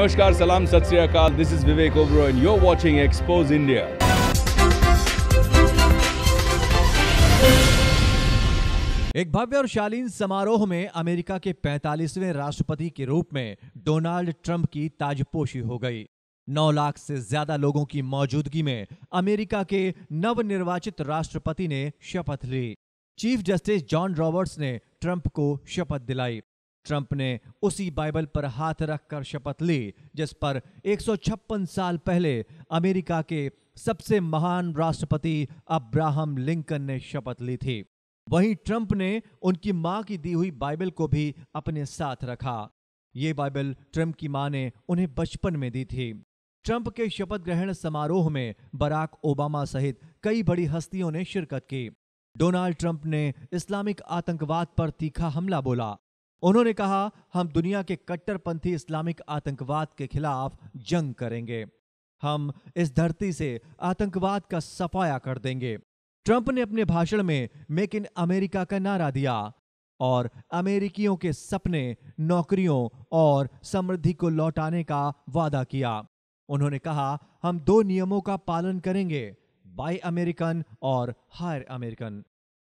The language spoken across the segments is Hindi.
Sat sri akal. This is Vivek Oberoi and you're watching Expose India. एक भव्य और शालीन समारोह में अमेरिका के 45वें राष्ट्रपति के रूप में डोनाल्ड ट्रंप की ताजपोशी हो गई नौ लाख से ज़्यादा लोगों की मौजूदगी में अमेरिका के नवनिर्वाचित राष्ट्रपति ने शपथ ली चीफ जस्टिस जॉन रॉबर्ट्स ने ट्रंप को शपथ दिलाई ट्रंप ने उसी बाइबल पर हाथ रखकर शपथ ली, जिस पर 156 साल पहले अमेरिका के सबसे महान राष्ट्रपति अब्राहम लिंकन ने शपथ ली थी। वहीं ट्रंप ने उनकी माँ की दी हुई बाइबल को भी अपने साथ रखा। ये बाइबल ट्रंप की माँ ने उन्हें बचपन में दी थी। ट्रंप के शपथ ग्रहण समारोह में बराक ओबामा सहित कई बड़ी हस्तियों ने शिरकत की। डोनाल्ड ट्रंप ने इस्लामिक आतंकवाद पर तीखा हमला बोला। उन्होंने कहा, हम दुनिया के कट्टरपंथी इस्लामिक आतंकवाद के खिलाफ जंग करेंगे। हम इस धरती से आतंकवाद का सफाया कर देंगे। ट्रंप ने अपने भाषण में मेक इन अमेरिका का नारा दिया और अमेरिकियों के सपने, नौकरियों और समृद्धि को लौटाने का वादा किया। उन्होंने कहा, हम दो नियमों का पालन करेंगे बाय अमेरिकन और हायर अमेरिकन।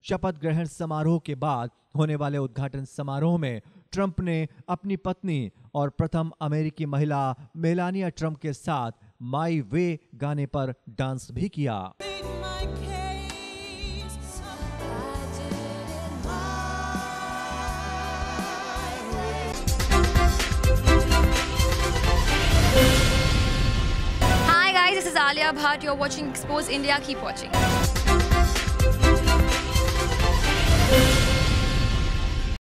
शपथ ग्रहण समारोह के बाद होने वाले उद्घाटन समारोह में ट्रंप ने अपनी पत्नी और प्रथम अमेरिकी महिला मेलानिया ट्रंप के साथ माई वे गाने पर डांस भी किया Alia Bhatt, you're watching Expose India. Keep watching.